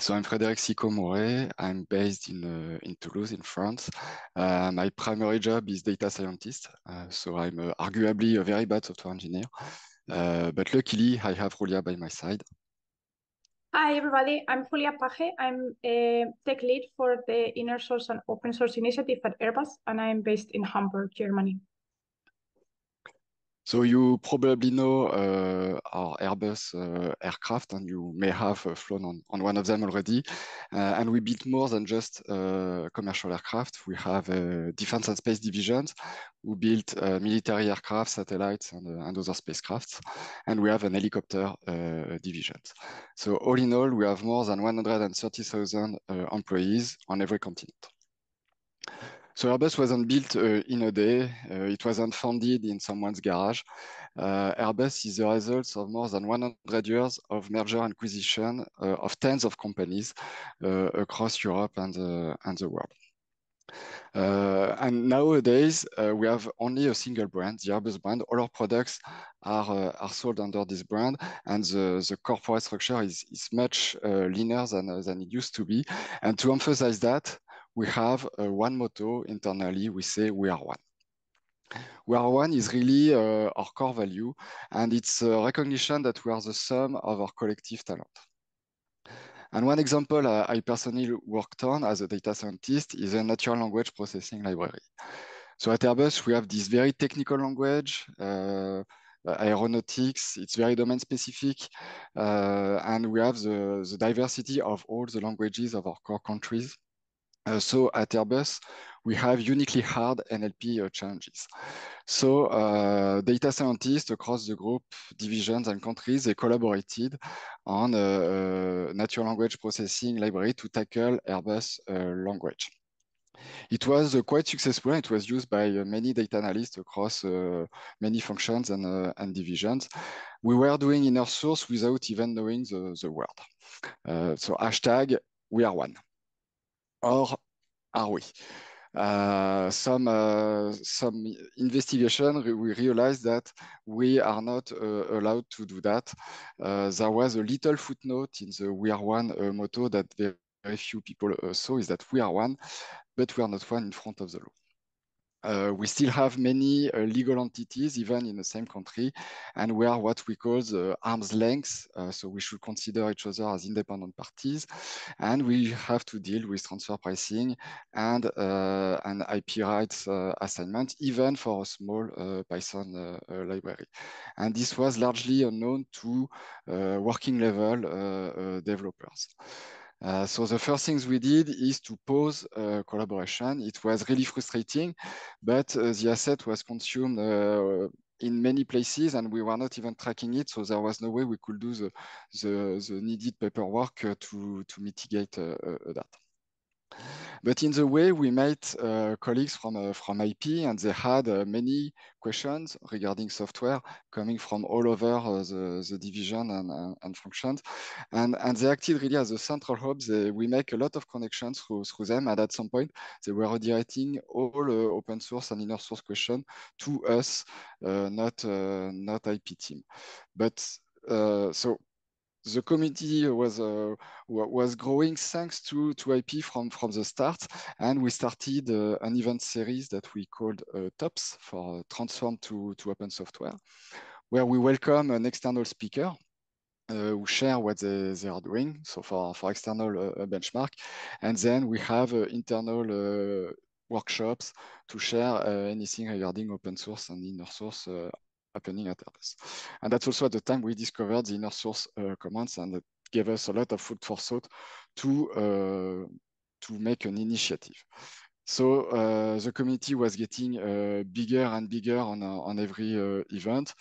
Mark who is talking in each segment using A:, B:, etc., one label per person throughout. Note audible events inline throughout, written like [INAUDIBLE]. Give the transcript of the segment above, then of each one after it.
A: So I'm Frédéric Sicot-Moret. I'm based in uh, in Toulouse, in France. Uh, my primary job is data scientist. Uh, so I'm uh, arguably a very bad software engineer, uh, but luckily I have Julia by my side.
B: Hi, everybody. I'm Julia Page. I'm a tech lead for the inner source and open source initiative at Airbus, and I'm based in Hamburg, Germany.
A: So you probably know uh, our Airbus uh, aircraft, and you may have uh, flown on, on one of them already. Uh, and we build more than just uh, commercial aircraft. We have uh, defense and space divisions who build military aircraft, satellites, and, and other spacecrafts. And we have an helicopter division. So all in all, we have more than 130,000 employees on every continent. So Airbus wasn't built uh, in a day. Uh, it wasn't founded in someone's garage. Uh, Airbus is the result of more than 100 years of merger and acquisition uh, of tens of companies uh, across Europe and, and the world. Uh, and nowadays, uh, we have only a single brand, the Airbus brand. All our products are, uh, are sold under this brand, and the, the corporate structure is, is much leaner than, than it used to be. And to emphasize that, we have uh, one motto internally. We say we are one. We are one is really uh, our core value, and it's a recognition that we are the sum of our collective talent. And one example uh, I personally worked on as a data scientist is a natural language processing library. So at Airbus, we have this very technical language, uh, aeronautics, it's very domain specific, uh, and we have the, the diversity of all the languages of our core countries. Uh, so at Airbus, we have uniquely hard NLP uh, challenges. So uh, data scientists across the group, divisions and countries, they collaborated on a, a natural language processing library to tackle Airbus uh, language. It was uh, quite successful. It was used by uh, many data analysts across many functions and, and divisions. We were doing inner source without even knowing the, the word. so hashtag we are one or are we? Uh, some uh, some investigation we realized that we are not uh, allowed to do that. Uh, there was a little footnote in the "We are one" uh, motto that very, very few people uh, saw is that we are one, but we are not one in front of the law. Uh, we still have many uh, legal entities, even in the same country, and we are what we call the arm's length. Uh, so we should consider each other as independent parties, and we have to deal with transfer pricing and uh, an IP rights uh, assignment, even for a small uh, Python library. And this was largely unknown to working level developers. Uh, so the first things we did is to pause uh, collaboration. It was really frustrating, but uh, the asset was consumed uh, in many places and we were not even tracking it. So there was no way we could do the, the, the needed paperwork uh, to, to mitigate that. But in the way, we met uh, colleagues from, uh, from IP and they had uh, many questions regarding software coming from all over uh, the, the division and, and, functions. And, and they acted really as a central hub. They, we make a lot of connections through, through them. And at some point, they were redirecting all uh, open source and inner source questions to us, uh, not, not IP team. But so the community was uh, was growing thanks to to IP from from the start, and we started uh, an event series that we called uh, TOPS for Transform to to Open Software, where we welcome an external speaker. Uh, who share what they, they are doing, so for, for external uh, benchmark. And then we have uh, internal workshops to share anything regarding open source and inner source happening at Airbus. And that's also at the time we discovered the inner source uh, Commons and it gave us a lot of food for thought to, uh, to make an initiative. So uh, the community was getting uh, bigger and bigger on, uh, on every uh, event.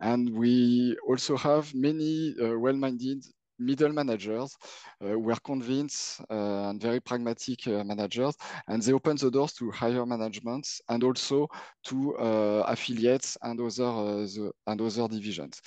A: And we also have many well-minded middle managers uh, were convinced uh, and very pragmatic uh, managers, and they opened the doors to higher management and also to uh, affiliates and other uh, the, and other divisions.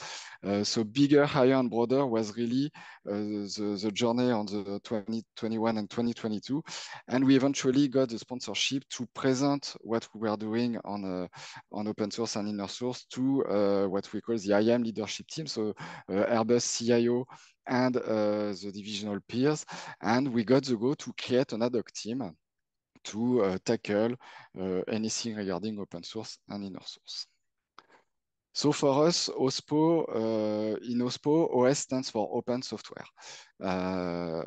A: Uh, so bigger, higher, and broader was really the, the journey on the 2021 and 2022, and we eventually got the sponsorship to present what we were doing on on open source and inner source to what we call the IAM leadership team. So Airbus CIO and the divisional peers. And we got the go to create an ad hoc team to tackle anything regarding open source and inner source. So for us, OSPO, uh, in OSPO, OS stands for open software. Uh,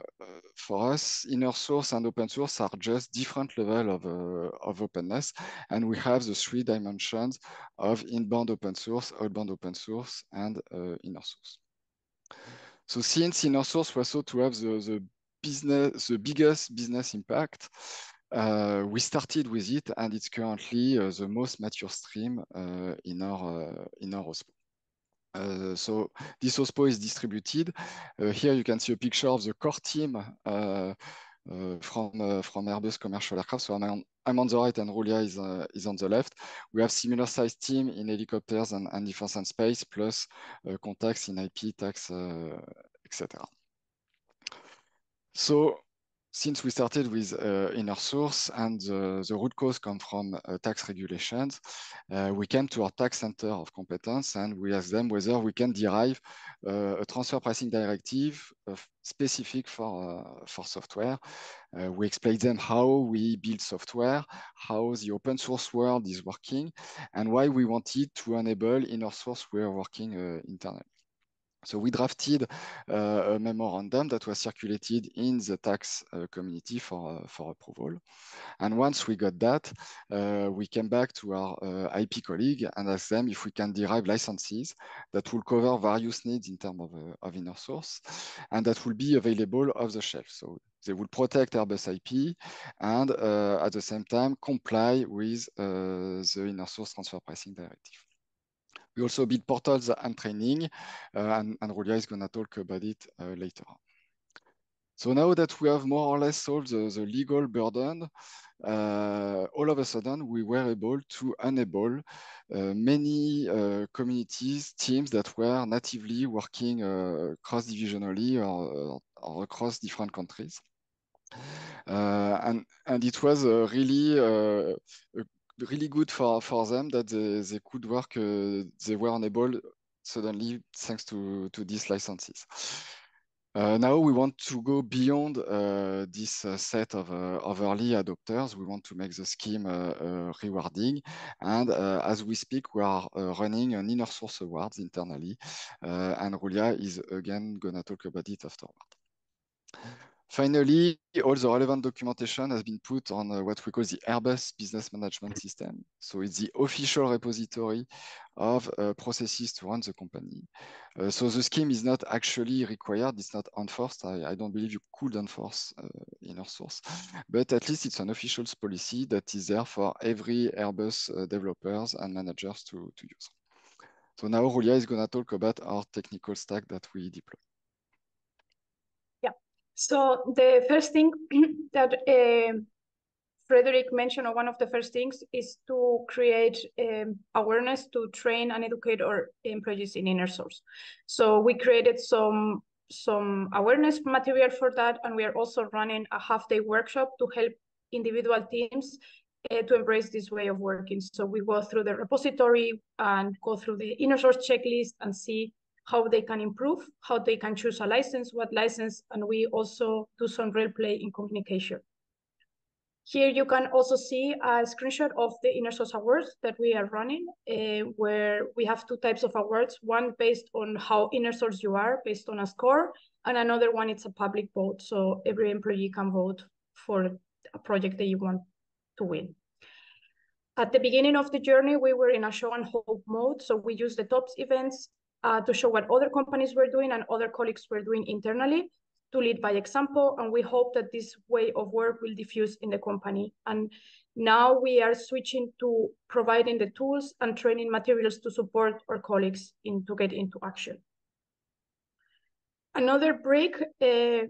A: for us, inner source and open source are just different level of, uh, of openness. And we have the three dimensions of inbound open source, outbound open source, and uh, inner source. So since inner source was thought to have the, the business, the biggest business impact, uh, we started with it, and it's currently uh, the most mature stream uh, in our in our OSPO. Uh, so this OSPO is distributed. Uh, here you can see a picture of the core team uh, from from Airbus Commercial Aircraft. So I'm I'm on the right and Julia is uh, is on the left. We have similar size team in helicopters and, and defense and space, plus uh, contacts in IP, tax, uh, etc. So since we started with uh, inner source and the, the root cause come from uh, tax regulations, uh, we came to our tax center of competence and we asked them whether we can derive uh, a transfer pricing directive uh, specific for, uh, for software. we explained them how we build software, how the open source world is working, and why we wanted to enable inner source way of working internally. So we drafted uh, a memorandum that was circulated in the tax uh, community for, uh, for approval. And once we got that, uh, we came back to our uh, IP colleague and asked them if we can derive licenses that will cover various needs in terms of, uh, of inner source and that will be available off the shelf. So they will protect Airbus IP and at the same time comply with the inner source transfer pricing directive. We also build portals and training, uh, and, and is going to talk about it uh, later. So now that we have more or less solved the, the legal burden, uh, all of a sudden we were able to enable uh, many uh, communities, teams that were natively working uh, cross-divisionally or, or, across different countries. and, and it was really a really good for, for them that they, they could work, uh, they were enabled suddenly thanks to, to these licenses. Uh, now we want to go beyond uh, this uh, set of, uh, of, early adopters. We want to make the scheme uh, uh, rewarding. And as we speak, we are running an inner source awards internally. and Rulia is again gonna talk about it afterward. Finally, all the relevant documentation has been put on uh, what we call the Airbus Business Management System. So it's the official repository of uh, processes to run the company. Uh, so the scheme is not actually required, it's not enforced. I, I don't believe you could enforce uh, inner source, but at least it's an official policy that is there for every Airbus uh, developers and managers to, to use. So now Julia is gonna talk about our technical stack that we deploy.
B: So the first thing [CLEARS THROAT] that uh, Frederick mentioned, or one of the first things, is to create um, awareness to train and educate our employees in inner source. So we created some some awareness material for that, and we are also running a half-day workshop to help individual teams uh, to embrace this way of working. So we go through the repository and go through the inner source checklist and see how they can improve, how they can choose a license, what license, and we also do some role play in communication. Here you can also see a screenshot of the Inner Source Awards that we are running, uh, where we have two types of awards, one based on how inner source you are, based on a score, and another one, it's a public vote. So every employee can vote for a project that you want to win. At the beginning of the journey, we were in a show and hope mode. So we use the TOPS events uh, to show what other companies were doing and other colleagues were doing internally to lead by example. And we hope that this way of work will diffuse in the company. And now we are switching to providing the tools and training materials to support our colleagues in to get into action. Another break uh,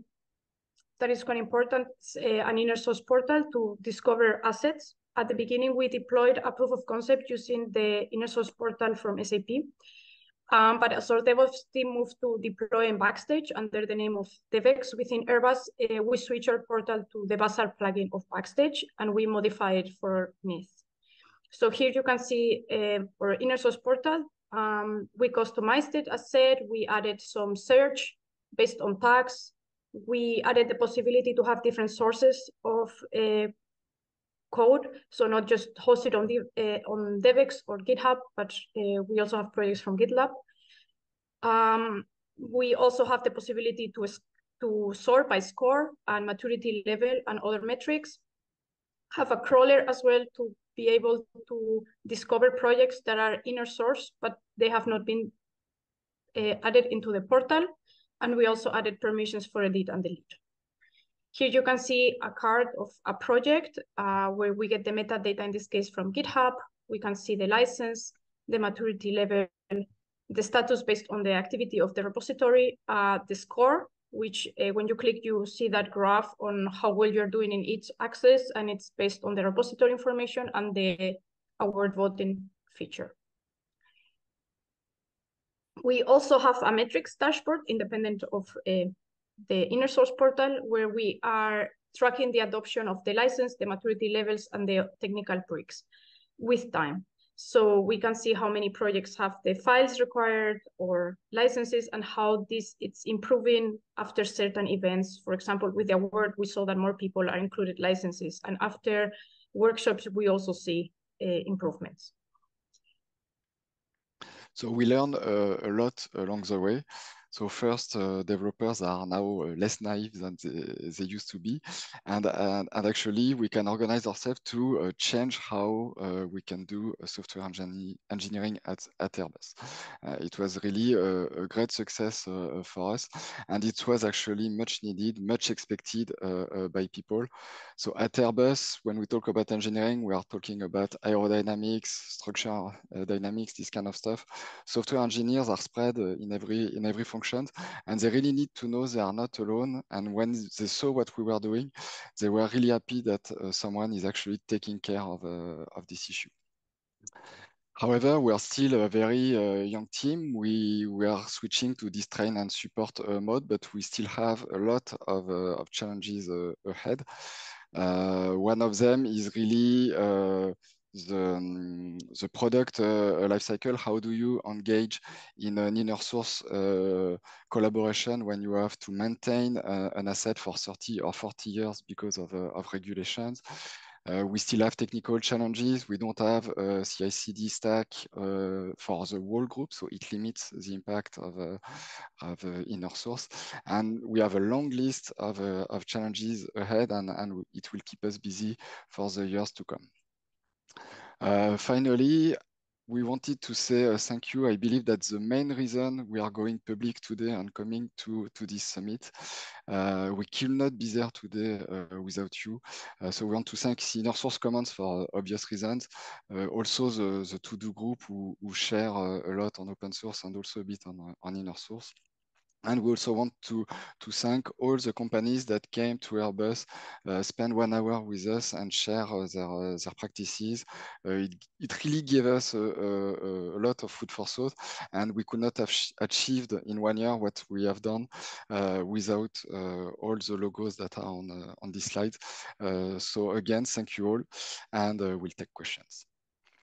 B: that is quite important is uh, an inner source portal to discover assets. At the beginning, we deployed a proof of concept using the inner source portal from SAP. Um, but as our DevOps team moved to deploy in Backstage under the name of DevX within Airbus, uh, we switched our portal to the Bazaar plugin of Backstage, and we modify it for needs. So here you can see uh, our inner source portal. Um, we customized it, as said, we added some search based on tags. We added the possibility to have different sources of uh, code, so not just hosted on the uh, on DevX or GitHub, but uh, we also have projects from GitLab. Um, we also have the possibility to to sort by score and maturity level and other metrics. Have a crawler as well to be able to discover projects that are inner source, but they have not been uh, added into the portal. And we also added permissions for edit and delete. Here you can see a card of a project uh, where we get the metadata, in this case from GitHub. We can see the license, the maturity level, the status based on the activity of the repository, uh, the score, which uh, when you click, you see that graph on how well you're doing in each access, and it's based on the repository information and the award voting feature. We also have a metrics dashboard independent of uh, the inner source portal where we are tracking the adoption of the license, the maturity levels, and the technical bricks with time. So we can see how many projects have the files required or licenses and how this it's improving after certain events. For example, with the award, we saw that more people are included licenses. And after workshops, we also see uh, improvements.
A: So we learned uh, a lot along the way. So first, uh, developers are now uh, less naive than they, they, used to be. And, and, and, actually, we can organize ourselves to uh, change how uh, we can do software engineering at, at Airbus. Uh, it was really a, a great success uh, for us. And it was actually much needed, much expected by people. So at Airbus, when we talk about engineering, we are talking about aerodynamics, structure dynamics, this kind of stuff. Software engineers are spread in every in every function functions and they really need to know they are not alone and when they saw what we were doing they were really happy that uh, someone is actually taking care of, uh, of this issue However, we are still a very uh, young team. We, we are switching to this train and support uh, mode, but we still have a lot of, uh, of challenges uh, ahead. one of them is really the, um, the product uh, life cycle? How do you engage in an inner source uh, collaboration when you have to maintain uh, an asset for 30 or 40 years because of, uh, of regulations? Uh, we still have technical challenges. We don't have a CI/CD stack uh, for the whole group, so it limits the impact of, uh, of inner source. And we have a long list of, of challenges ahead, and, and it will keep us busy for the years to come. Uh, finally, we wanted to say uh, thank you. I believe that the main reason we are going public today and coming to, this summit, uh, we could not be there today without you. So we want to thank Inner Source Commons for obvious reasons. Also the, TODO Group who, share a lot on open source and also a bit on inner source. And we also want to, to thank all the companies that came to Airbus, uh, spend one hour with us and share uh, their, uh, their practices. Uh, it, it, really gave us a, a, a, lot of food for thought, and we could not have achieved in one year what we have done uh, without uh, all the logos that are on, on this slide. so again, thank you all, and we'll take questions.